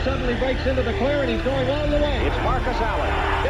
Suddenly breaks into the clear, and he's going all the way. It's Marcus Allen.